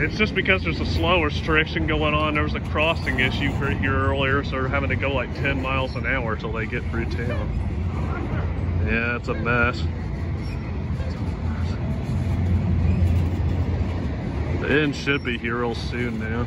It's just because there's a slow restriction going on. There was a crossing issue for here earlier, so they're having to go like 10 miles an hour till they get through town. Yeah, it's a mess. The end should be here real soon now.